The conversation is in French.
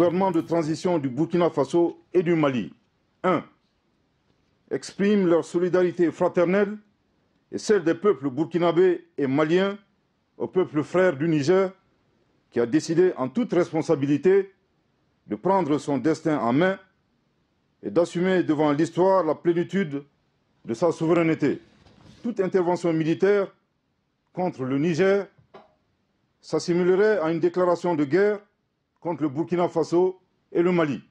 gouvernement de transition du Burkina Faso et du Mali 1. Expriment leur solidarité fraternelle et celle des peuples burkinabés et maliens au peuple frère du Niger qui a décidé en toute responsabilité de prendre son destin en main et d'assumer devant l'histoire la plénitude de sa souveraineté. Toute intervention militaire contre le Niger s'assimilerait à une déclaration de guerre contre le Burkina Faso et le Mali.